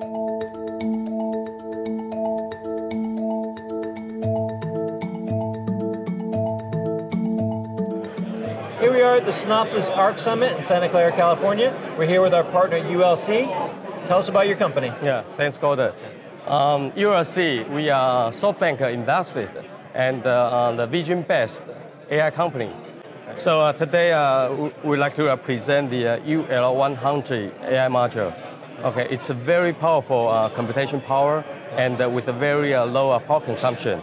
Here we are at the Synopsys ARC Summit in Santa Clara, California. We're here with our partner ULSee. Tell us about your company. Yeah, thanks, Gordon. Um, ULSee, we are SoftBank invested and uh, the vision-based AI company. So uh, today uh, we'd like to uh, present the uh, UL100 AI module. Okay, it's a very powerful uh, computation power and uh, with a very low power consumption.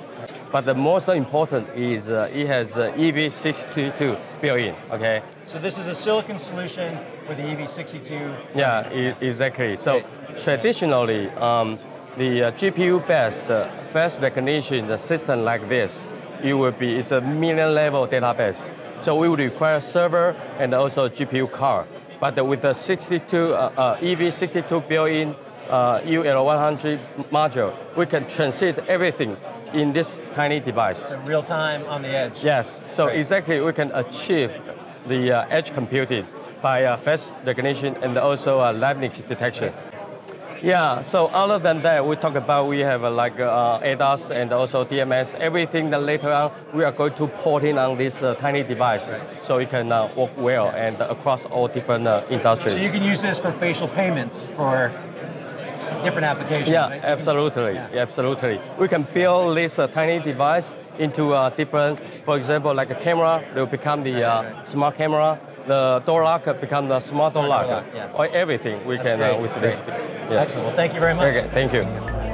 But the most important is uh, it has uh, EV62 built-in. Okay. So this is a silicon solution with the EV62. Yeah, exactly. So okay. traditionally, um, the uh, GPU-based uh, face recognition system like this, it will be it's a million-level database. So we would require server and also GPU card. But with the 62 uh, uh, EV62 built-in UL100 module, we can transit everything in this tiny device. So real time on the edge. Yes, so Great. exactly we can achieve the uh, edge computing by uh, face recognition and also uh, liveness detection. Yeah, so other than that, we talk about we have uh, like uh, ADAS and also DMS, everything that later on we are going to port in on this uh, tiny device so it can uh, work well and across all different uh, industries. So you can use this for facial payments for different applications. Yeah, right? absolutely, yeah. absolutely. We can build this uh, tiny device into a different, for example, like a camera, it will become the uh, smart camera. The door lock become the smart door lock. Yeah. Or everything we That's can uh, with this. Yeah. Excellent. Well, thank you very much. Okay, thank you.